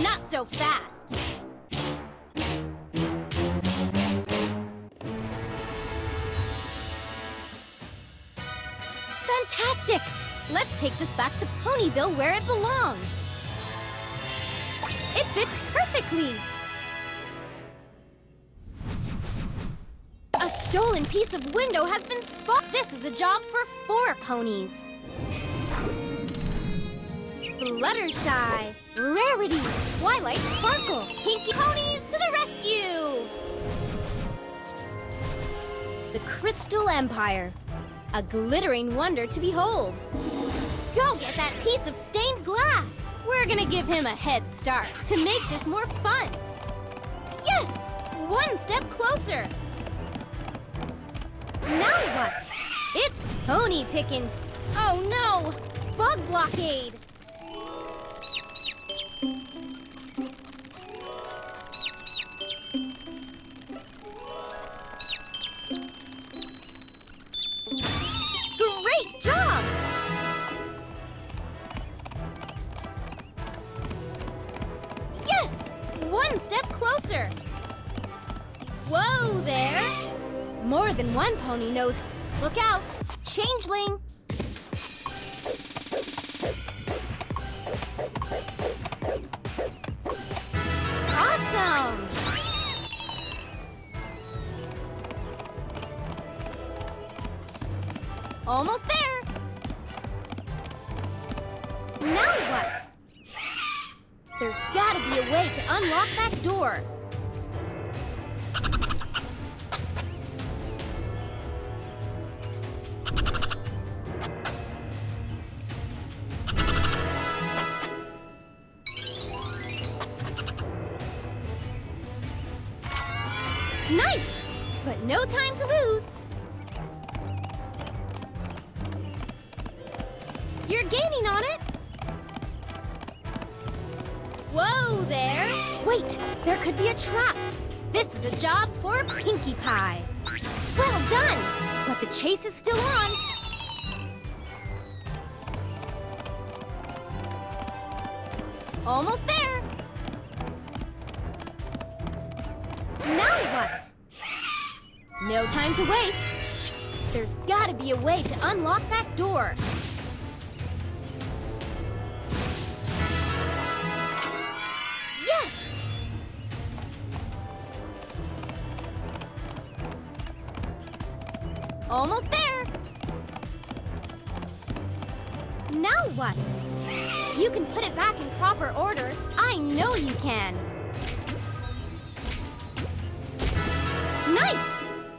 Not so fast! Fantastic! Let's take this back to Ponyville where it belongs! It fits perfectly! A stolen piece of window has been spot. This is a job for four ponies. Fluttershy, Rarity, Twilight Sparkle, Pinkie Ponies to the rescue! The Crystal Empire, a glittering wonder to behold. Go get that piece of stained glass! We're gonna give him a head start to make this more fun. Yes! One step closer! Now what? It's Pony Pickens. Oh no! Bug blockade! Whoa there! More than one pony knows. Look out! Changeling! Awesome! Almost there! Now what? There's gotta be a way to unlock that door. You're gaining on it. Whoa there! Wait, there could be a trap. This is a job for Pinkie Pie. Well done! But the chase is still on. Almost there. Now what? No time to waste. There's gotta be a way to unlock that door.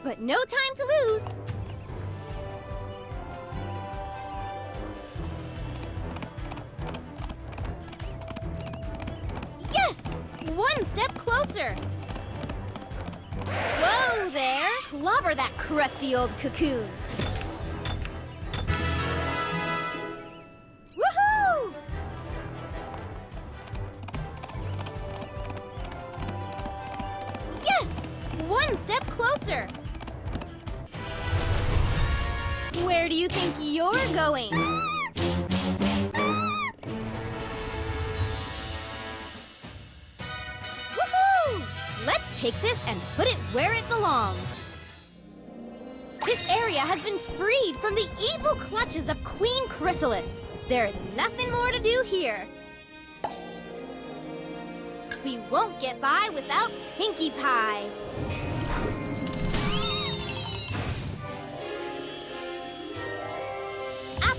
But no time to lose. Yes! One step closer. Whoa there! Clobber that crusty old cocoon. One step closer. Where do you think you're going? Woohoo! Let's take this and put it where it belongs. This area has been freed from the evil clutches of Queen Chrysalis. There is nothing more to do here. We won't get by without Pinkie Pie.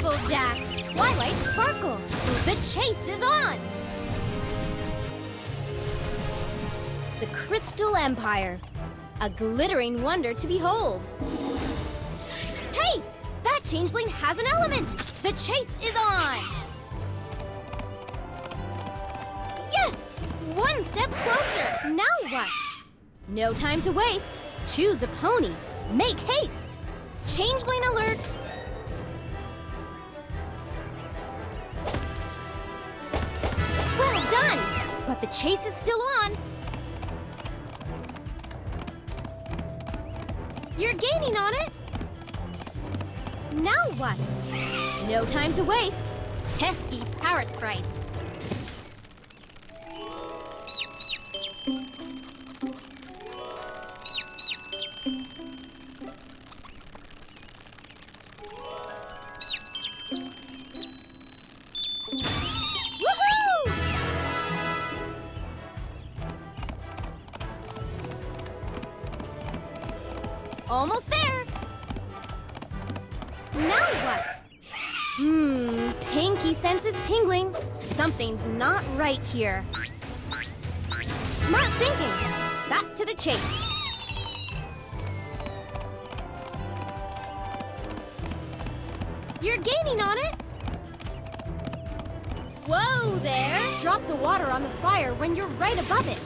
Applejack, Twilight Sparkle. The chase is on! The Crystal Empire. A glittering wonder to behold. Hey! That changeling has an element! The chase is on! Yes! One step closer! Now what? No time to waste. Choose a pony. Make haste. Changeling alert! But the chase is still on. You're gaining on it. Now what? No time to waste. Pesky power Almost there. Now what? Hmm, Pinkie senses tingling. Something's not right here. Smart thinking. Back to the chase. You're gaining on it. Whoa there! Drop the water on the fire when you're right above it.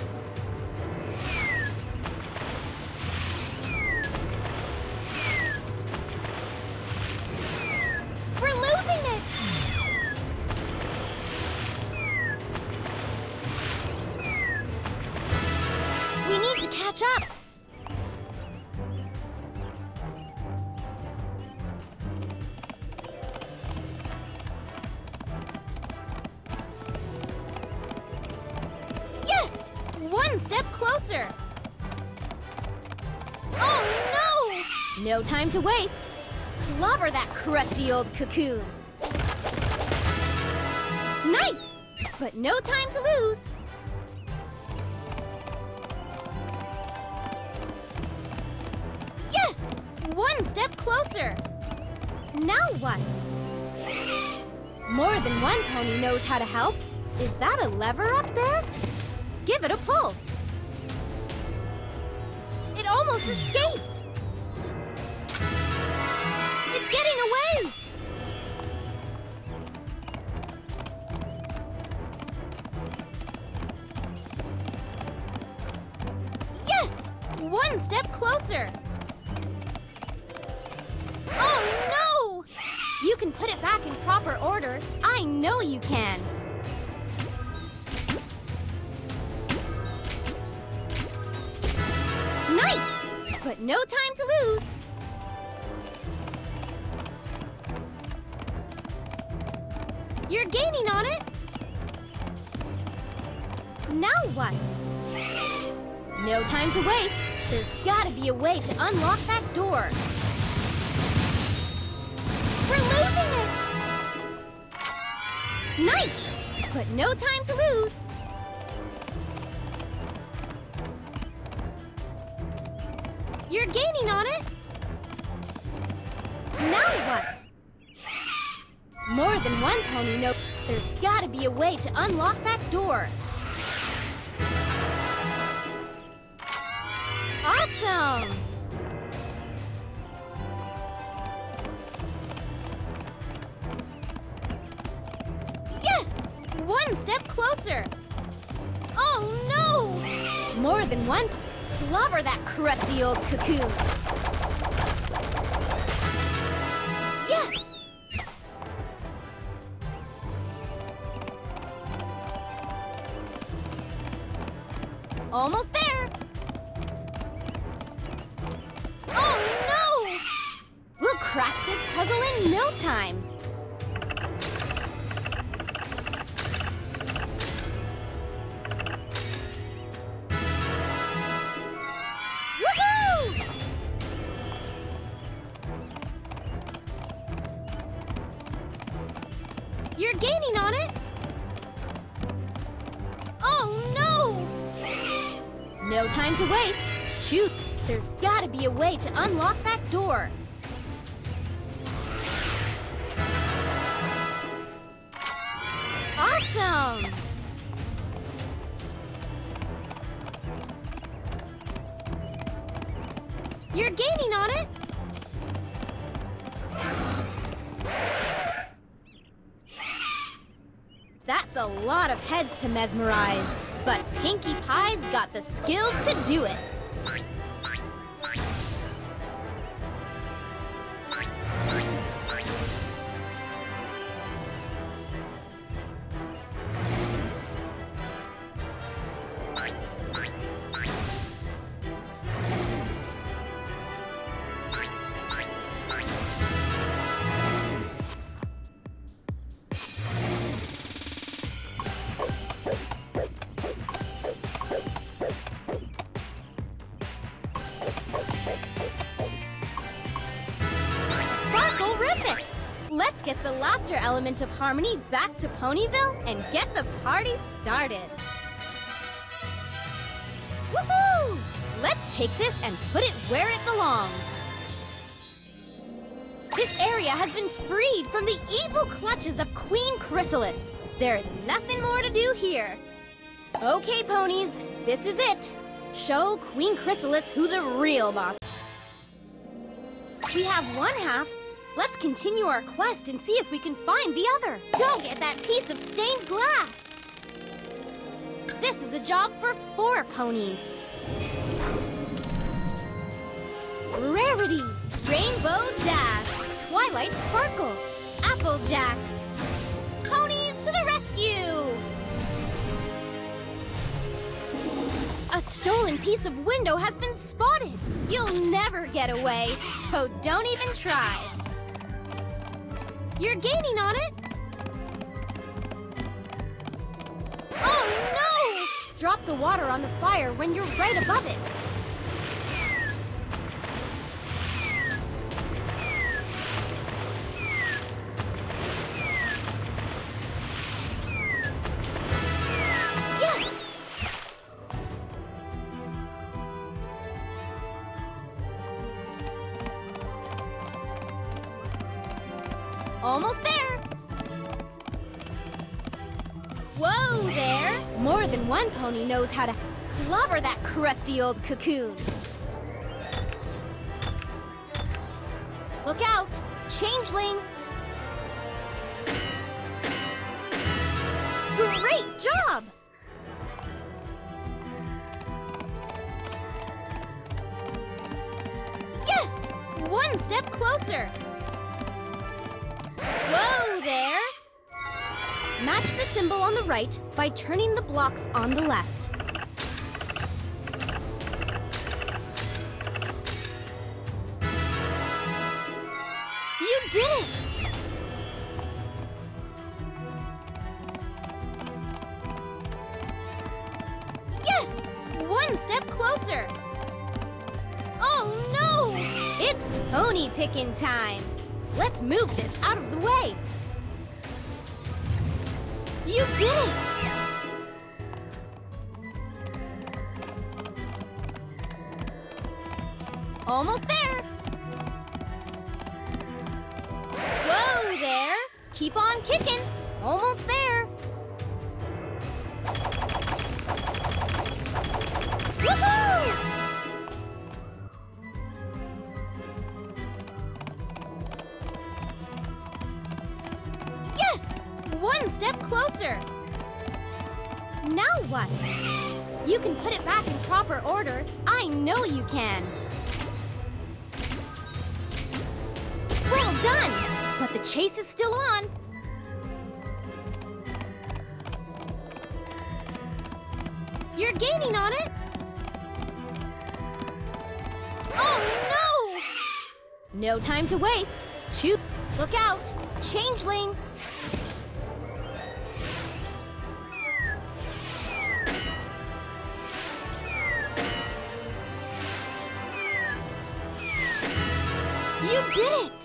One step closer! Oh no! No time to waste. Clobber that crusty old cocoon. Nice! But no time to lose. Yes! One step closer. Now what? More than one pony knows how to help. Is that a lever up there? Give it a pull. It almost escaped. It's getting away. Yes! One step closer. Oh no! You can put it back in proper order. I know you can. But no time to lose. You're gaining on it. Now what? No time to waste. There's gotta be a way to unlock that door. We're losing it! Nice! But no time to lose. You're gaining on it. Now what? More than one pony know there's gotta be a way to unlock that door. Awesome! Yes! One step closer! Oh no! More than one Clobber that crusty old cocoon! Yes! Almost there! You're gaining on it! Oh no! No time to waste. Shoot, there's gotta be a way to unlock that door. Awesome! You're gaining on it! A lot of heads to mesmerize, but Pinkie Pie's got the skills to do it. Get the laughter element of Harmony back to Ponyville and get the party started. Woohoo! Let's take this and put it where it belongs. This area has been freed from the evil clutches of Queen Chrysalis. There is nothing more to do here. Okay, ponies, this is it. Show Queen Chrysalis who the real boss. We have one half. Let's continue our quest and see if we can find the other. Go get that piece of stained glass. This is a job for four ponies. Rarity, Rainbow Dash, Twilight Sparkle, Applejack. Ponies to the rescue! A stolen piece of window has been spotted. You'll never get away, so don't even try. You're gaining on it. Oh no! Drop the water on the fire when you're right above it. Almost there! Whoa there! More than one pony knows how to clobber that crusty old cocoon. Look out! Changeling! Great job! Yes! One step closer! Match the symbol on the right by turning the blocks on the left. You did it! Yes! One step closer! Oh no! It's pony picking time! Let's move this out of the way! You did it! Almost there! Whoa there! Keep on kicking! Almost there! Woohoo! You can put it back in proper order. I know you can. Well done! But the chase is still on. You're gaining on it. Oh no! No time to waste. Shoot. Look out! Changeling! Did it!